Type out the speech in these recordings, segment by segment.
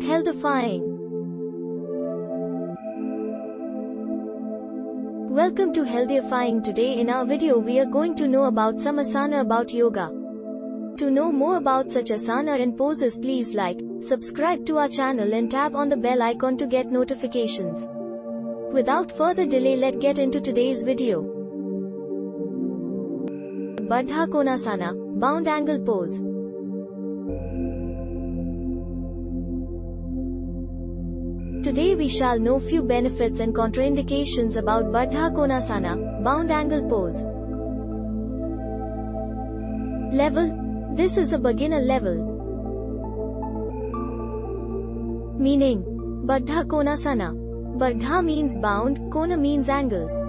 Healthyifying. Welcome to Healthyifying. Today in our video we are going to know about some asana about yoga. To know more about such asana and poses please like, subscribe to our channel and tap on the bell icon to get notifications. Without further delay let's get into today's video. Baddha Konasana, bound angle pose. Today we shall know few benefits and contraindications about Baddha Konasana, bound angle pose. Level. This is a beginner level. Meaning. Baddha Konasana. Baddha means bound, Kona means angle.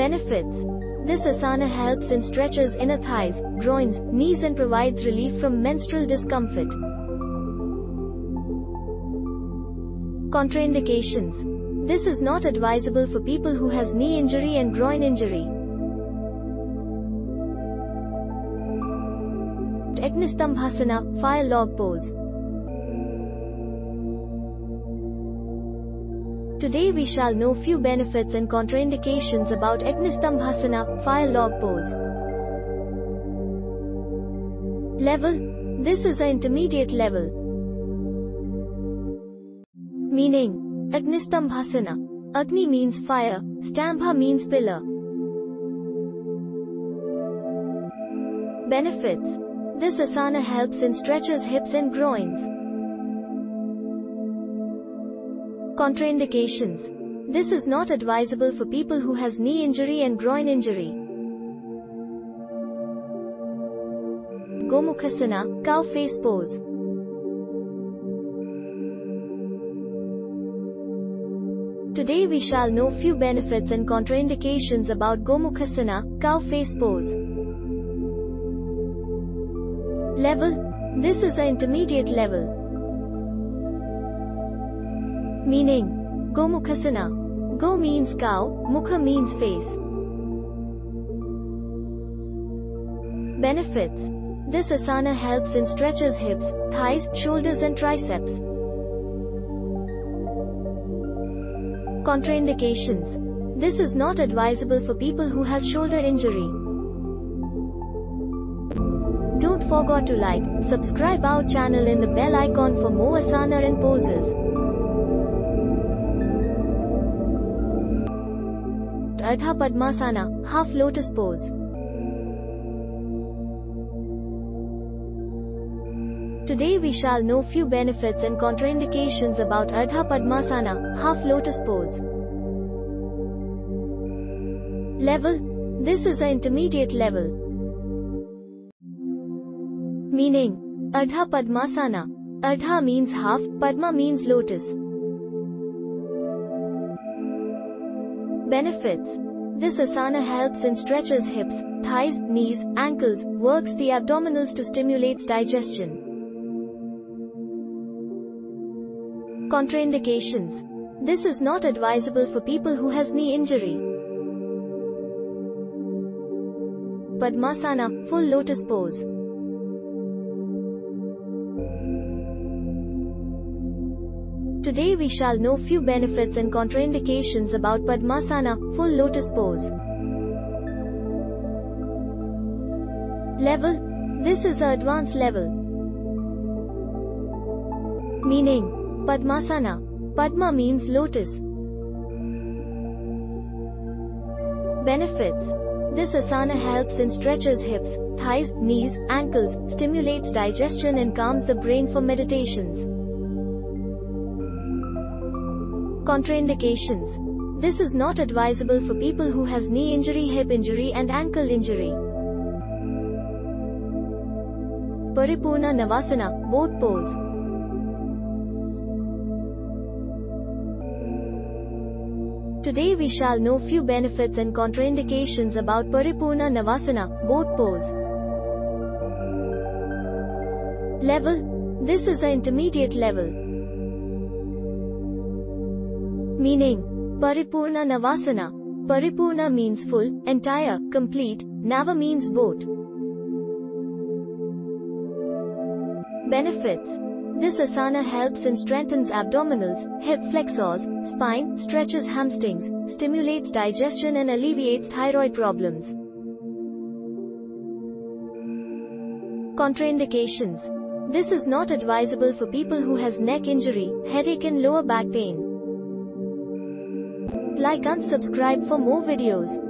Benefits. This asana helps in stretches inner thighs, groins, knees and provides relief from menstrual discomfort. Contraindications. This is not advisable for people who has knee injury and groin injury. Agnistambhasana, fire log pose. Today we shall know few benefits and contraindications about Agnistambhasana, fire log pose. Level. This is an intermediate level. Meaning. Agnistambhasana. Agni means fire, Stambha means pillar. Benefits. This asana helps in stretches hips and groins. Contraindications. This is not advisable for people who has knee injury and groin injury. Gomukhasana, cow face pose. Today we shall know few benefits and contraindications about Gomukhasana, cow face pose. Level. This is an intermediate level. Meaning. Gomukhasana. Go means cow, Mukha means face. Benefits. This asana helps in stretches hips, thighs, shoulders and triceps. Contraindications. This is not advisable for people who has shoulder injury. Don't forget to like, subscribe our channel and the bell icon for more asana and poses. Ardha Padmasana, half lotus pose. Today we shall know few benefits and contraindications about Ardha Padmasana, half lotus pose. Level. This is an intermediate level. Meaning. Ardha Padmasana. Ardha means half, Padma means lotus. Benefits. This asana helps in stretches hips, thighs, knees, ankles, works the abdominals to stimulates digestion. Contraindications. This is not advisable for people who has knee injury. Padmasana, full lotus pose. Today we shall know few benefits and contraindications about Padmasana, full lotus pose. Level. This is a advanced level. Meaning. Padmasana. Padma means lotus. Benefits. This asana helps in stretches hips, thighs, knees, ankles, stimulates digestion and calms the brain for meditations. Contraindications. This is not advisable for people who has knee injury, hip injury and ankle injury. Paripurna Navasana, boat pose. Today we shall know few benefits and contraindications about Paripurna Navasana, boat pose. Level. This is an intermediate level. Meaning. Paripurna Navasana. Paripurna means full, entire, complete, Nava means boat. Benefits This asana helps and strengthens abdominals, hip flexors, spine, stretches hamstrings, stimulates digestion and alleviates thyroid problems. Contraindications This is not advisable for people who has neck injury, headache and lower back pain. Like and subscribe for more videos.